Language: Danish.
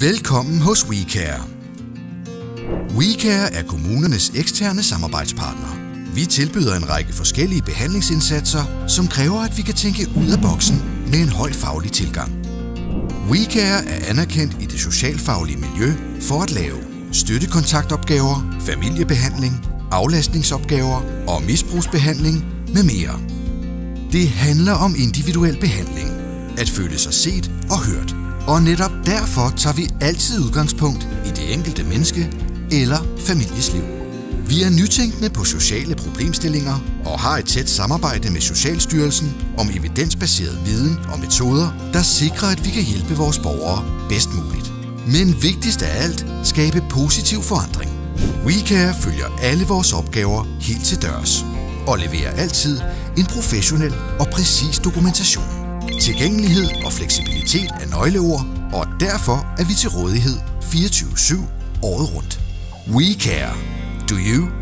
Velkommen hos WeCare. WeCare er kommunernes eksterne samarbejdspartner. Vi tilbyder en række forskellige behandlingsindsatser, som kræver, at vi kan tænke ud af boksen med en høj faglig tilgang. WeCare er anerkendt i det socialfaglige miljø for at lave støttekontaktopgaver, familiebehandling, aflastningsopgaver og misbrugsbehandling med mere. Det handler om individuel behandling, at føle sig set og hørt. Og netop derfor tager vi altid udgangspunkt i det enkelte menneske eller families liv. Vi er nytænkende på sociale problemstillinger og har et tæt samarbejde med Socialstyrelsen om evidensbaseret viden og metoder, der sikrer, at vi kan hjælpe vores borgere bedst muligt. Men vigtigst af alt, skabe positiv forandring. WeCare følger alle vores opgaver helt til dørs og leverer altid en professionel og præcis dokumentation. Tilgængelighed og fleksibilitet er nøgleord, og derfor er vi til rådighed 24-7 året rundt. We care. Do you?